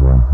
one.